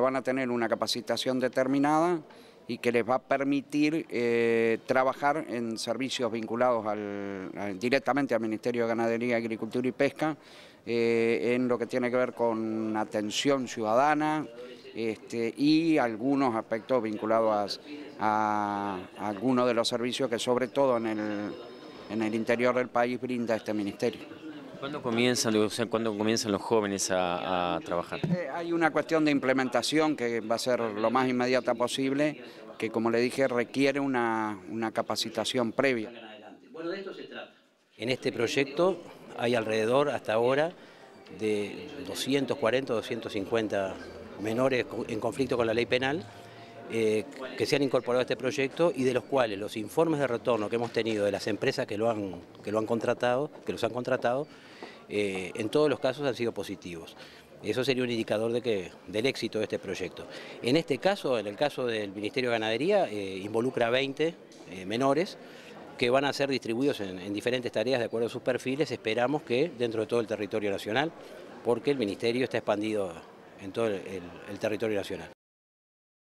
Van a tener una capacitación determinada y que les va a permitir eh, trabajar en servicios vinculados directamente al Ministerio de Ganadería, Agricultura y Pesca, eh, en lo que tiene que ver con atención ciudadana este, y algunos aspectos vinculados a, algunos de los servicios que sobre todo en el, en el interior del país brinda este ministerio. ¿Cuándo comienzan, comienzan los jóvenes a, trabajar? Eh, hay una cuestión de implementación que va a ser lo más inmediata posible, que como le dije requiere una, capacitación previa. En este proyecto hay alrededor hasta ahora de 240 o 250 menores en conflicto con la ley penal eh, que se han incorporado a este proyecto y de los cuales los informes de retorno que hemos tenido de las empresas que lo han, que lo han contratado, que los han contratado, eh, en todos los casos han sido positivos. Eso sería un indicador de que, del éxito de este proyecto. En este caso, en el caso del Ministerio de Ganadería, eh, involucra 20 menores que van a ser distribuidos en, diferentes tareas de acuerdo a sus perfiles. Esperamos que dentro de todo el territorio nacional, porque el Ministerio está expandido en todo el territorio nacional.